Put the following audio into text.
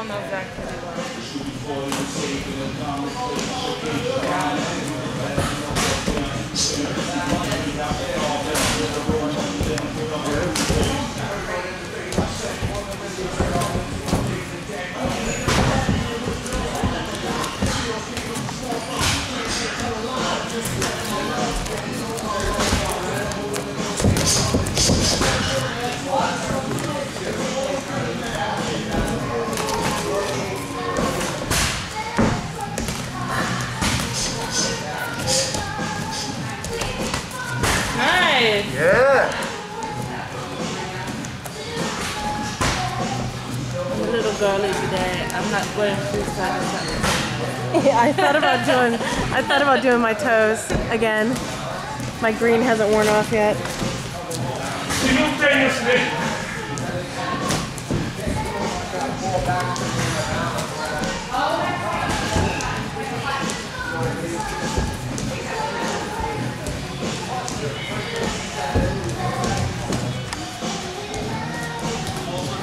don't know Zach pretty well. Yeah. I'm a little girly today. I'm not going to side. Yeah, I thought about doing I thought about doing my toes again. My green hasn't worn off yet.